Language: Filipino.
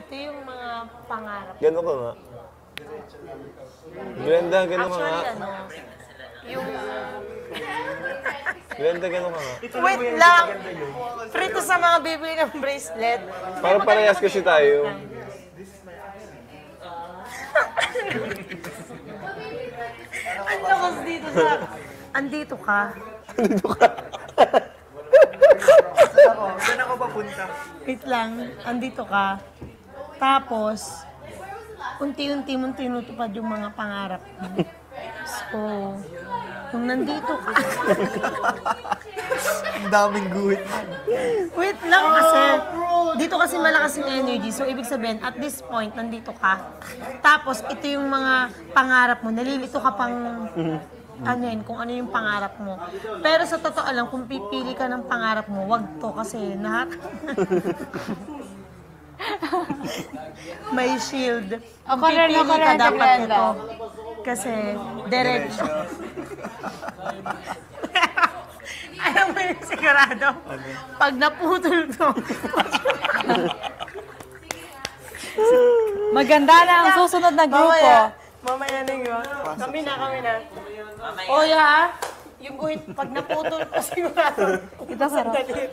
ito yung mga pangarap. Gano'n ka nga. Glenda, gano'n ka Actually, nga. ano, yung... Glenda, gano'n ka nga. Wait lang! Free to sa mga bibili ng bracelet. Para parehas kasi tayo. Ang lakas dito sa... Andito ka. Dito ka. Saan ako papunta? Wait lang. Andito ka. Tapos, unti-unti mong tinutupad yung mga pangarap mo. So, nung nandito ka... Ang daming guhit. Wait lang kasi, dito kasi malakas yung energy. So, ibig sabihin, at this point, nandito ka. Tapos, ito yung mga pangarap mo. Nalilito ka pang ano yun, kung ano yung pangarap mo. Pero sa totoo lang, kung pipili ka ng pangarap mo, wag to kasi nahat. May shield. Ako rin, pipili ako ka, rin, dapat Glenda. ito. Kasi, diretso. Alam mo yung sigurado? Pag naputol to, Maganda na ang susunod na grupo. mamaya, mamaya na yun. Kami na, kami na. O ya, yung guhit, pag naputol ko sigurado. Ito, Sarah. Sandali.